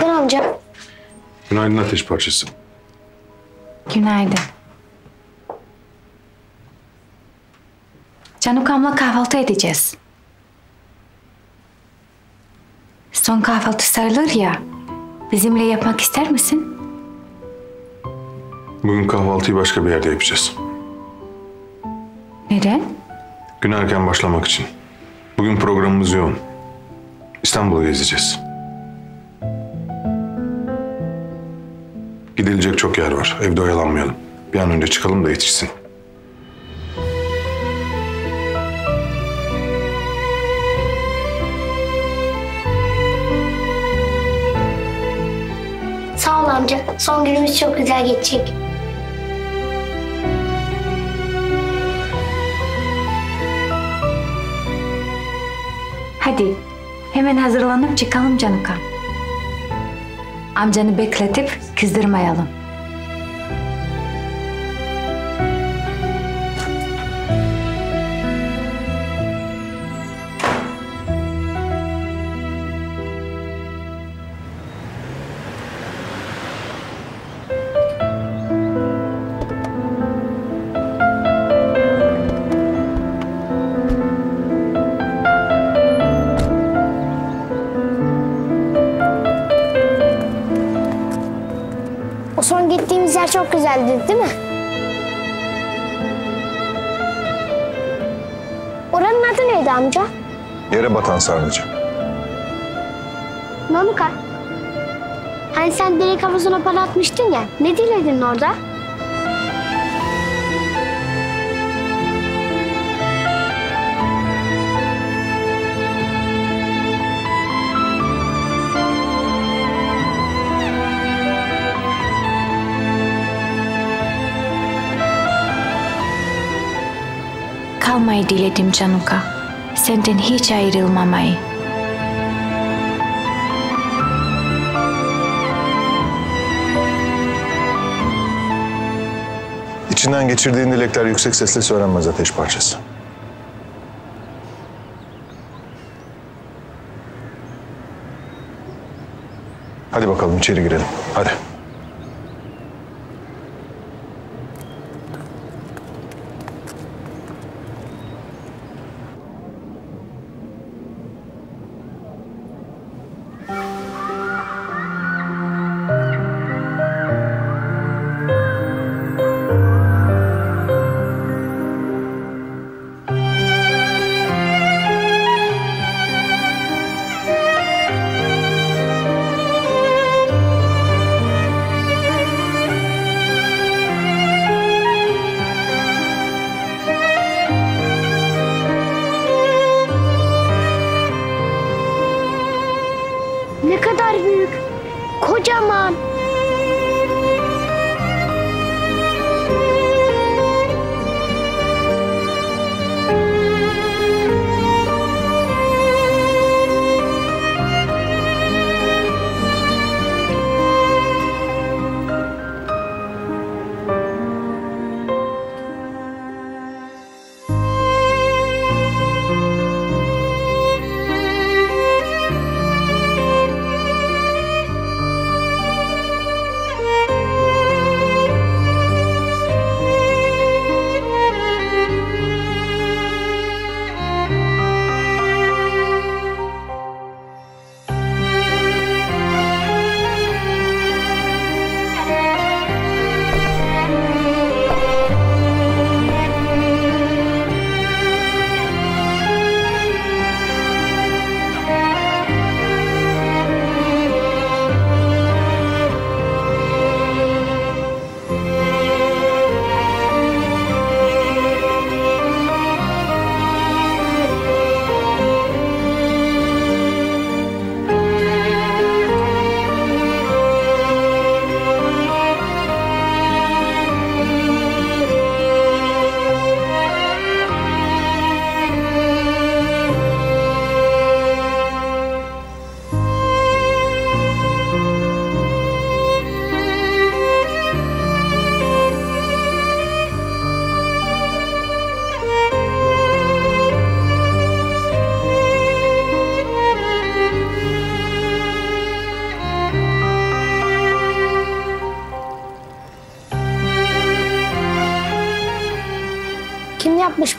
Günaydın amca. Günaydın ateş parçası. Günaydın. Canukam'la kahvaltı edeceğiz. Son kahvaltı sarılır ya. Bizimle yapmak ister misin? Bugün kahvaltıyı başka bir yerde yapacağız. Neden? Gün erken başlamak için. Bugün programımız yoğun. İstanbul'u gezeceğiz. Gidilecek çok yer var. Evde oyalanmayalım. Bir an önce çıkalım da yetişsin. Sağ ol amca. Son günümüz çok güzel geçecek. Hadi hemen hazırlanıp çıkalım Canukam. Amcanı bekletip kızdırmayalım. Güzeldi değil mi? Oranın adı neydi amca? Yere batan sarnıcı. Namuka. Hani sen direkt havuzuna para atmıştın ya. Ne diledin orada? Kalmayı diledim Canuka. Senden hiç ayrılmamayı. İçinden geçirdiğin dilekler yüksek sesle söylenmez ateş parçası. Hadi bakalım içeri girelim. Hadi.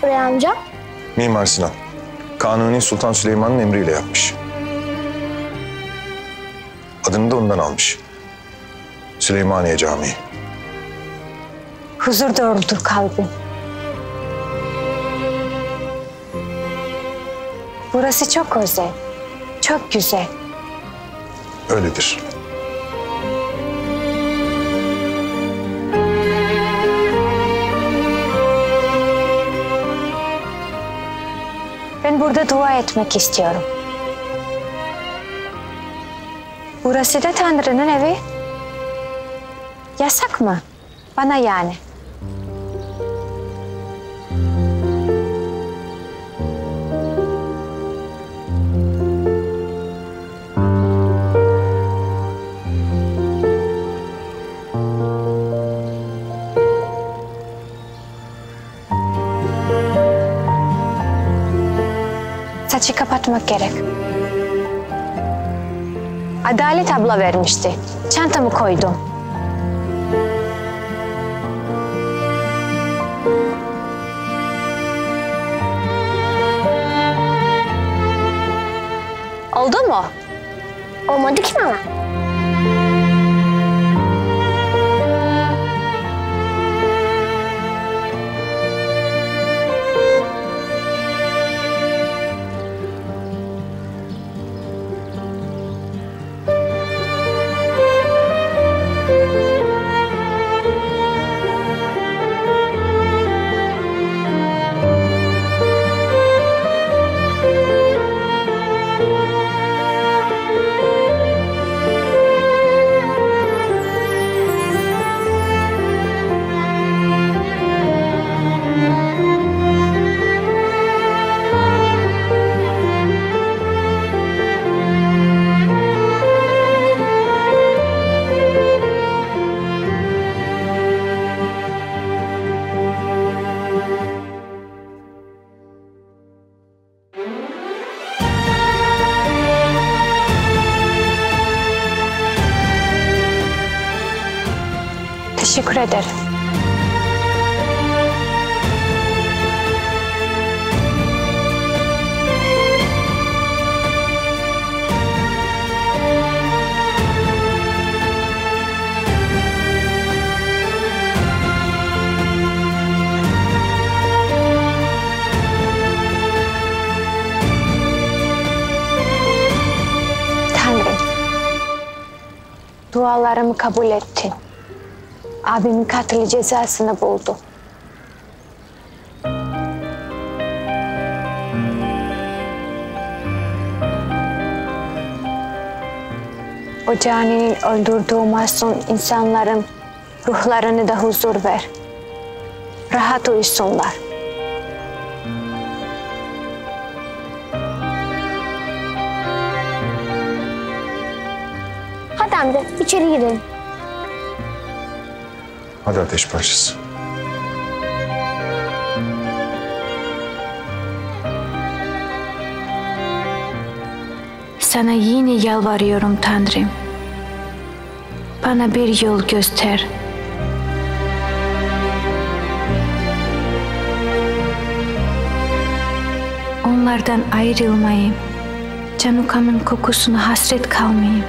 Buraya amca? Mimar Sinan. Kanuni Sultan Süleyman'ın emriyle yapmış. Adını da ondan almış. Süleymaniye Camii. Huzur doğrultur kalbim. Burası çok özel. Çok güzel. Öyledir. Ben burada dua etmek istiyorum. Burası da Tanrı'nın evi. Yasak mı? Bana yani. Saçı kapatmak gerek. Adalet abla vermişti. Çantamı koydum. Oldu mu? Olmadı ki bana. Ederim. Tanrım, dualarımı kabul ettin. Abimin katili cezasını buldu. O caninin öldürdüğü masum insanların ruhlarını da huzur ver. Rahat uyusunlar. Hadi amca içeri girelim. Hadi ateş parçası. Sana yine yalvarıyorum Tanrım. Bana bir yol göster. Onlardan ayrılmayayım. Canukamın kokusuna hasret kalmayayım.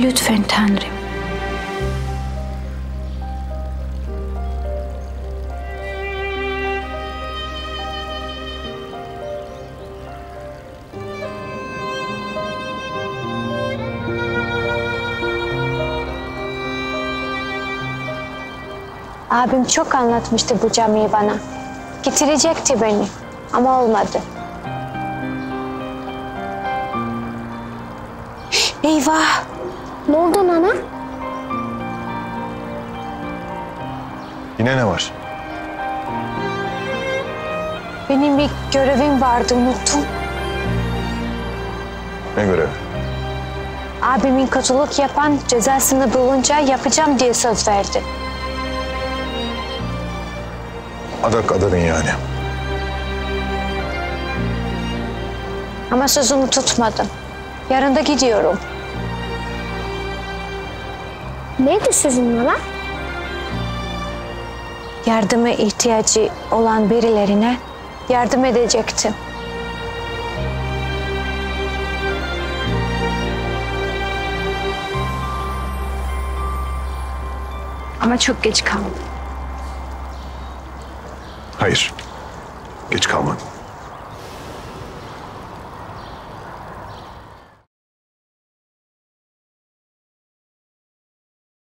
Lütfen Tanrım. Abim çok anlatmıştı bu camiyi bana. Getirecekti beni ama olmadı. Eyvah! Ne oldu nana? Yine ne var? Benim bir görevim vardı unuttum. Ne görevi? Abimin kötülük yapan cezasını bulunca yapacağım diye söz verdi. Adak adadın yani. Ama sözümü tutmadım. Yarın da gidiyorum. Neydi sözün nana? yardıma ihtiyacı olan birilerine yardım edecektim. Ama çok geç kaldım. Hayır. Geç kalmadın.